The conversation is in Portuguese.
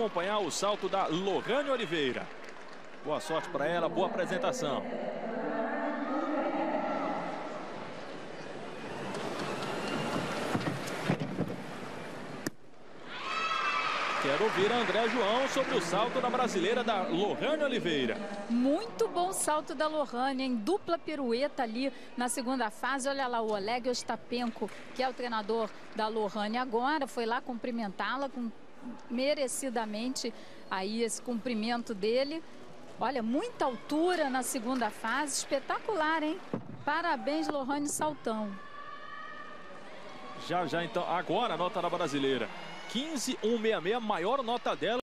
acompanhar o salto da Lohane Oliveira. Boa sorte para ela, boa apresentação. Quero ouvir a André João sobre o salto da brasileira da Lohane Oliveira. Muito bom salto da Lohane, em dupla pirueta ali na segunda fase. Olha lá o Oleg Ostapenko, que é o treinador da Lohane agora, foi lá cumprimentá-la com merecidamente aí esse cumprimento dele. Olha, muita altura na segunda fase, espetacular, hein? Parabéns, Lohane Saltão. Já, já, então, agora a nota da brasileira. 15,166, maior nota dela.